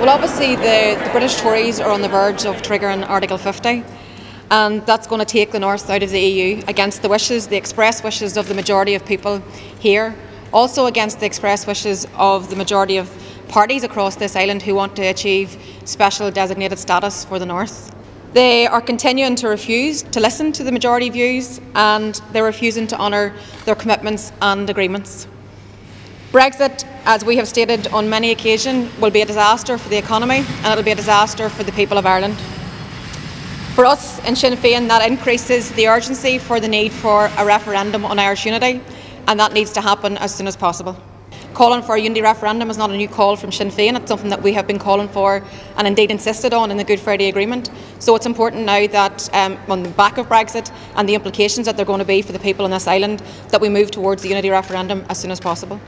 Well, obviously, the, the British Tories are on the verge of triggering Article 50, and that's going to take the North out of the EU against the wishes, the express wishes of the majority of people here, also against the express wishes of the majority of parties across this island who want to achieve special designated status for the North. They are continuing to refuse to listen to the majority views and they're refusing to honour their commitments and agreements. Brexit, as we have stated on many occasions, will be a disaster for the economy and it will be a disaster for the people of Ireland. For us in Sinn Féin, that increases the urgency for the need for a referendum on Irish unity, and that needs to happen as soon as possible. Calling for a unity referendum is not a new call from Sinn Féin, it's something that we have been calling for and indeed insisted on in the Good Friday Agreement. So it's important now that, um, on the back of Brexit and the implications that they're going to be for the people on this island, that we move towards the unity referendum as soon as possible.